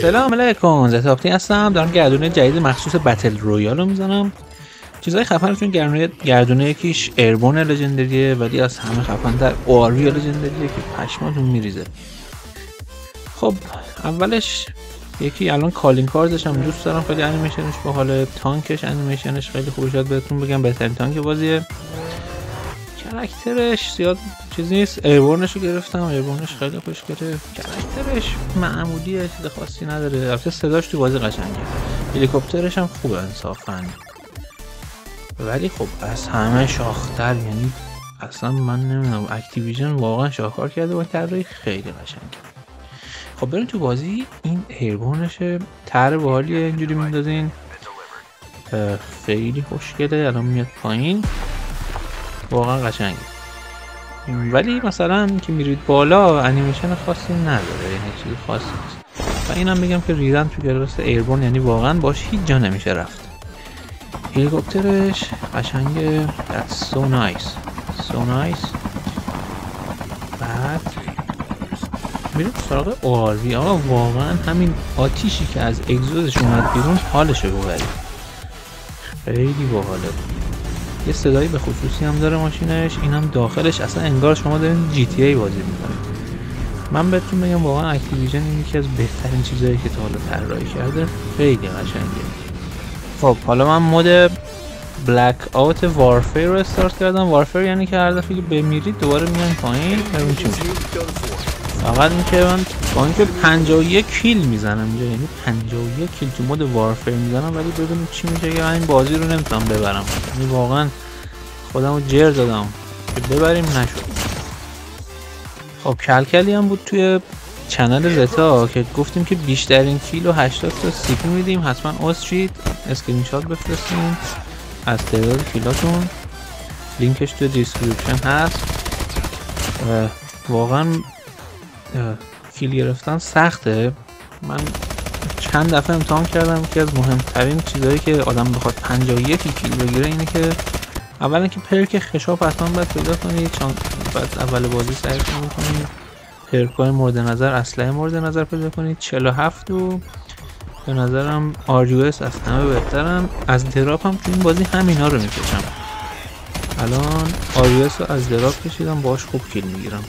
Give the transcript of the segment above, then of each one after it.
سلام علیکم زتاپتی هستم. دارم گردونه جدید مخصوص battle royale رو می‌زنم. چیزای خفن چون گردونه گردونه یکیش airborne legendary ه ولی از همه خفنتر ORV legendary ه که پشماتون میریزه. خب اولش یکی الان calling card ش هم دوست دارم خیلی انیمیشنش حال تانکش انیمیشنش خیلی خوب شد بهتون بگم بهترین تانک بازیه. character ش زیاد چیزی نیست. airborne ش رو گرفتم. airborne ش خیلی خوش گرفت. character ش معمولیه چیز خاصی نداره. البته صداش تو بازی قشنگه. هلیکوپترش هم خوبه انصافا. ولی خب از همه شاخ‌تر یعنی اصلا من نمی‌دونم. Activision واقعا شاهکار کرده با طراحی. خیلی قشنگه. خب بریم تو بازی. این airborne شه تر باحالیه. اینجوری میندازین. خیلی خوشگله. الان میاد پایین. واقعا قشنگه. ولی مثلا که میرید بالا انیمیشن خاصی نداره یعنی چیزی خاصی نیست. و اینم بگم که ریدن تو کلاس airborne یعنی واقعا باش هیچ جا نمیشه رفت. هلیکوپترش قشنگه that's so nice. So nice. بعد میریم سراغ آروی آقا واقعا همین آتیشی که از اگزوزش اومد بیرون حالشو ببرید خیلی باحاله. یه صدایی به خصوصی هم داره ماشینش اینم داخلش. اصلا انگار شما دارین جی تی ای بازی می‌کنید. من بهتون بگم واقعا اکتیویژن این یکی از بهترین چیزهایی که تا حالا طراحی کرده خیلی قشنگه. خب حالا من مود بلک آوت وارفیر رو استارت کردم. وارفیر یعنی که هر دفعه که بمیرید دوباره میان پایین. ببین چی فقط این که من با اینکه 51 کیل می‌زنم اینجا یعنی 51 کیل تو مود وارفیر می‌زنم ولی ببینیم چی میشه که این بازی رو نمی‌تونم ببرم. یعنی واقعا خودم رو جر دادم که ببریم نشد. خب کلکلی هم بود توی channel زتا که گفتیم که بیشترین kill و 80 تا CP میدیم. حتما استرید اسکرین شات بفرستیم از تعداد kill اتون. لینکش تو description هست. واقعا kill گرفتن سخته. من چند دفعه امتحان کردم. که از مهمترین چیزهایی که آدم بخواد 51 kill بگیره اینه که اولا که perk خشاب حتما باید پیدا کنید چون بعد اول بازی سعی کنید پرک های مورد نظر اسلحه مورد نظر پیدا کنید 47 و به نظرم آریوس از همه بهترم از دراپ هم تو این بازی همینا رو می‌کشم. الان آریوس رو از دراپ کشیدم باش خوب کیل می‌گیرم.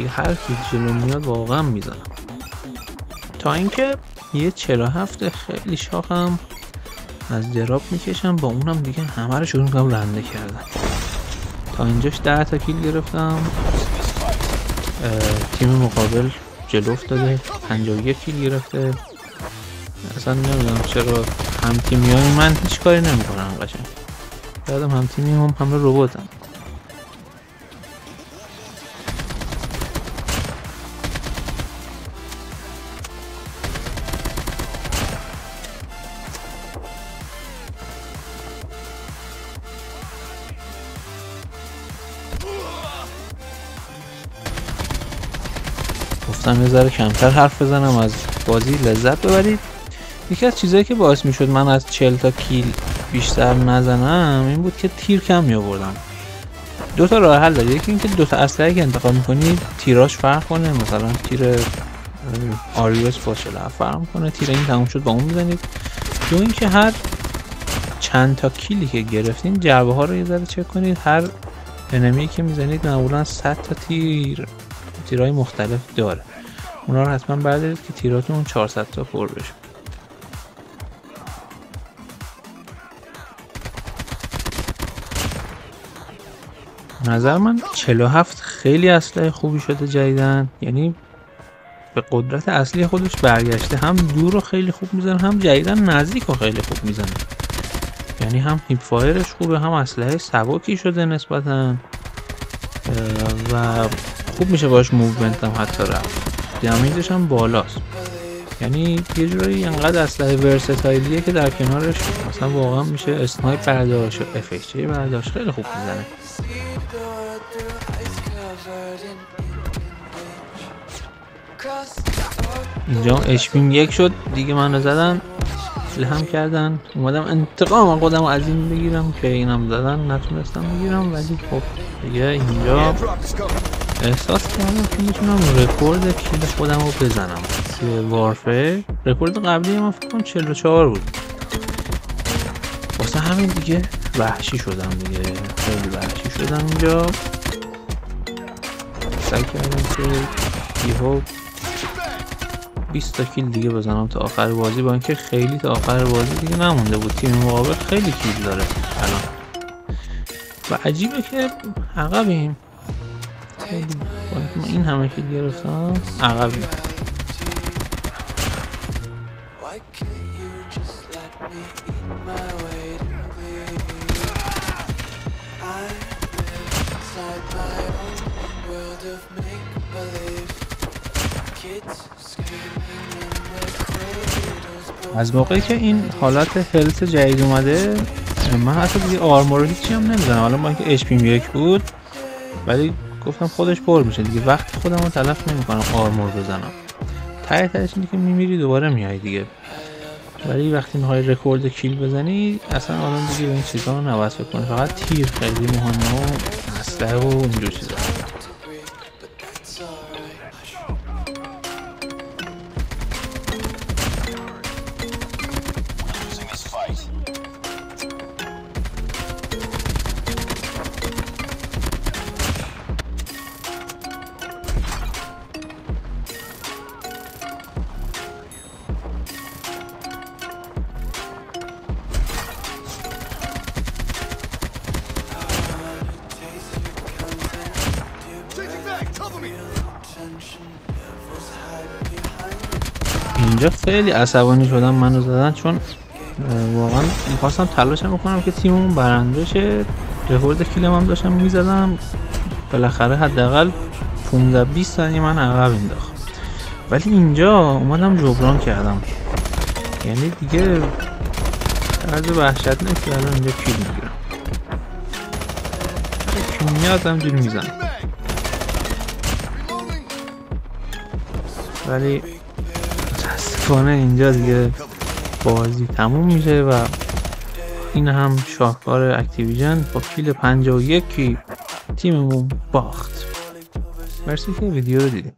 دیگه هر کی جلو میاد واقعا می‌زنم. تا اینکه یه 47 خیلی شاخم از دراپ می‌کشم با اونم دیگه همه رو شروع می‌کنم رنده کردم تا اینجاش 10 تا کیل گرفتم. تیم مقابل جلو افتاده 51 کیل گرفته. اصلا نمی‌دونم چرا هم تیمی من هیچ کاری نمی‌کنم قشنگ. یادم هم تیمی هم همه رباتن. گفتم یه ذره کمتر حرف بزنم از بازی لذت ببرید. یکی از چیزهایی که باعث می‌شد من از 40 تا کیل بیشتر نزنم این بود که تیر کم می آوردم دو تا راه حل داره. یکی اینکه دو تا اسلحه که انتخاب می‌کنی تیراش فرق کنه. مثلا تیر آریوس با فرق کنه تیر این تموم شد با اون می‌زنید. دو اینکه هر چند تا کیلی که گرفتین جعبه ها رو یه ذره چک کنید. هر انمی که می‌زنید معمولا 100 تا تیر. تیرهای مختلف داره. اونا رو حتما بردارید که تیراتون 400 تا پر بشه. نظر من 47 خیلی اسلحه خوبی شده جدیدن یعنی به قدرت اصلی خودش برگشته. هم دور رو خیلی خوب می‌زنه هم جدیدن نزدیک رو خیلی خوب می‌زنه. یعنی هم hip fire ش خوبه هم اسلحه سبکی شده نسبتا. و خوب میشه باش movement هم حتی رفت. damage ش هم بالاست. یعنی یه جورایی انقدر اسلحه versatile یه که در کنارش مثلا واقعا میشه snipe برداشت و اف برداشت. خیلی خوب می‌زنه. اینجا HP م یک شد. دیگه من زدن هم کردن. اومدم انتقام خودم از این بگیرم که اینم زدن. نتونستم بگیرم ولی خب دیگه اینجا احساس کردم که می‌تونم رکورد کیل خودم رو بزنم. توی وارفه رکورد قبلی من فکر کنم 44 بود. واسه همین دیگه وحشی شدم دیگه. خیلی وحشی شدم اینجا. سعی کردم که یهو 20 تا کیل دیگه بزنم تا آخر بازی. با اینکه خیلی تا آخر بازی دیگه نمونده بود. تیم مقابل خیلی کیل داره الان. و عجیبه که عقبیم. این همه کیل گرفتم cradles, از موقعی که این حالت هلت جدید اومده من حتی دیگه آرمور هیچی هم نمی‌زنم حالا با اینکه اچ پیم یک بود ولی گفتم خودش پر میشه دیگه. وقت خودم رو تلف نمی‌کنم آرمور بزنم. ته تهش اینه که میمیری دوباره میای دیگه. ولی وقتی می‌خوای رکورد کیل بزنی اصلا آدم دیگه به این چیزا رو نباید فکر فقط تیر خیلی مهمه و اسلحه و اینجور چیزا. اینجا خیلی عصبانی شدم منو زدن چون واقعا می‌خواستم تلاشم بکنم که تیممون برنده شه رکورد کیلم هم داشتم می‌زدم. بالاخره حداقل 15 20 ثانیه من عقب انداخت. ولی اینجا اومدم جبران کردم. یعنی دیگه طرز وحشتناک که الان اینجا کیل می‌گیرم. کیمیات همجوری می‌زنم. ولی متاسفانه اینجا دیگه بازی تموم میشه و این هم شاهکار اکتیویژن با کیل 51 کی تیممون باخت. مرسی که ویدیو رو دیدیم